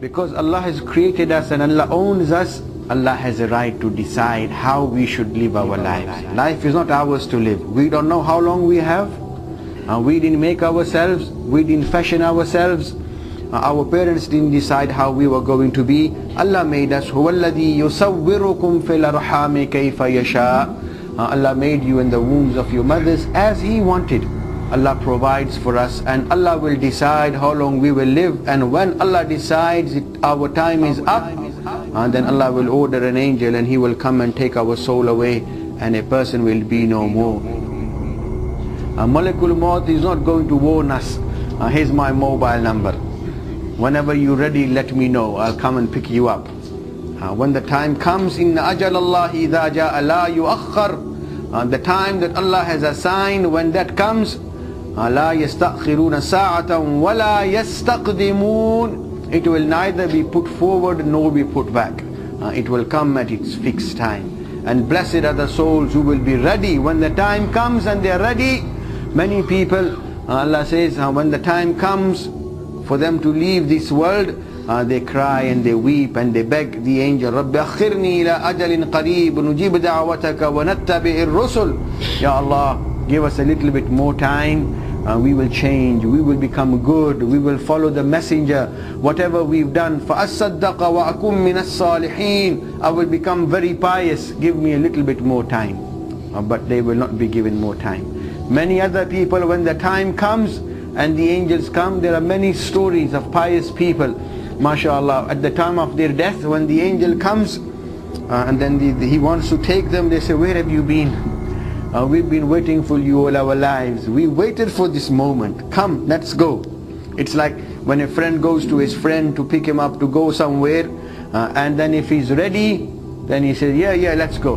Because Allah has created us and Allah owns us, Allah has a right to decide how we should live our lives. Life is not ours to live. We don't know how long we have. Uh, we didn't make ourselves. We didn't fashion ourselves. Uh, our parents didn't decide how we were going to be. Allah made us. Uh, Allah made you in the wombs of your mothers as He wanted. Allah provides for us and Allah will decide how long we will live and when Allah decides it, our time is up and then Allah will order an angel and he will come and take our soul away and a person will be no more. A Malakul Maut is not going to warn us, uh, here's my mobile number. Whenever you're ready, let me know. I'll come and pick you up. Uh, when the time comes, in ajal Allah idha ja'a la yuakhar. Uh, the time that Allah has assigned, when that comes, لا يستأخرون ساعة ولا يستقدمون It will neither be put forward nor be put back. Uh, it will come at its fixed time. And blessed are the souls who will be ready when the time comes and they are ready. Many people, uh, Allah says, uh, when the time comes for them to leave this world, uh, they cry and they weep and they beg the angel رب أخرني إلى أجل قريب نجيب دعوتك ونتبع الرسل Ya Allah give us a little bit more time uh, we will change, we will become good, we will follow the messenger, whatever we've done. فَأَصَّدَّقَ وَأَكُمْ مِنَ الصَّالِحِينَ I will become very pious, give me a little bit more time. Uh, but they will not be given more time. Many other people, when the time comes and the angels come, there are many stories of pious people. MashaAllah, at the time of their death, when the angel comes, uh, and then the, the, he wants to take them, they say, where have you been? Uh, we've been waiting for you all our lives. We waited for this moment. Come, let's go. It's like when a friend goes to his friend to pick him up to go somewhere, uh, and then if he's ready, then he says, yeah, yeah, let's go.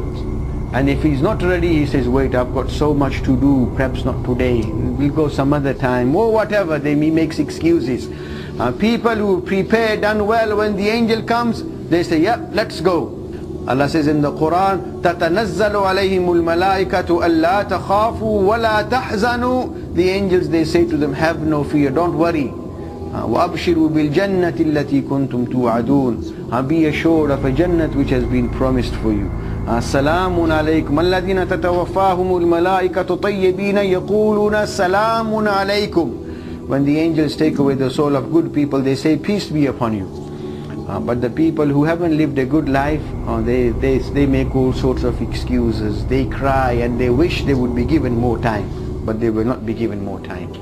And if he's not ready, he says, wait, I've got so much to do, perhaps not today. We'll go some other time, or whatever. They may make excuses. Uh, people who prepare, done well, when the angel comes, they say, yeah, let's go. Allah says in the Quran, تَتَنَزَّلُ عَلَيْهِمُ الْمَلَائِكَةُ أَلَّا تَخَافُوا وَلَا تَحْزَنُوا The angels, they say to them, have no fear, don't worry. وَأَبْشِرُوا بِالْجَنَّةِ الَّتِي كُنْتُمْ تُوعَدُونَ Be assured of a Jannat which has been promised for you. سلام عليكم الذين تتوفاهم الملائكة طيبين يقولون سلام عليكم When the angels take away the soul of good people, they say, peace be upon you. Uh, but the people who haven't lived a good life, uh, they, they, they make all sorts of excuses. They cry and they wish they would be given more time, but they will not be given more time.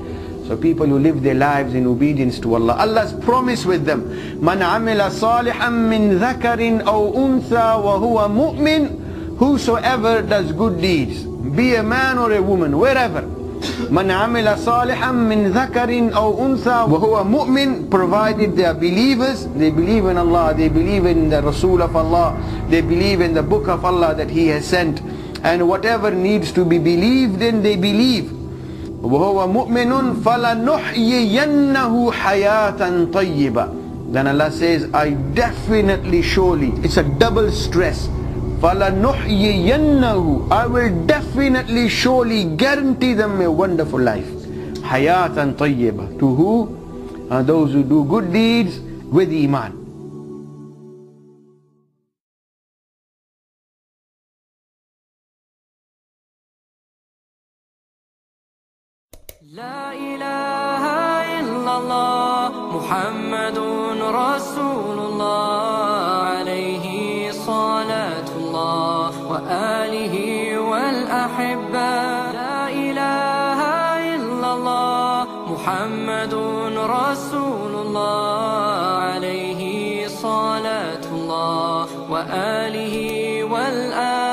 So people who live their lives in obedience to Allah, Allah's promise with them, من عمل صالحا من ذكر أو أنثى وهو مؤمن Whosoever does good deeds, be a man or a woman, wherever, من عمل صالحا من ذكر أو أنثى وهو مؤمن provided they are believers they believe in Allah they believe in the Rasul of Allah they believe in the book of Allah that he has sent and whatever needs to be believed in they believe وهو مؤمن فلنحيينه حياة طيبة then Allah says I definitely surely it's a double stress فَلَنُحْيِيَنَّهُ I will definitely, surely guarantee them a wonderful life. Hayatan tayyibah. To who? Uh, those who do good deeds with iman. لا إله إلا الله محمد رسول الله والأحبة لا إله إلا الله. محمد رسول الله. عليه صلاة الله. وآله والآل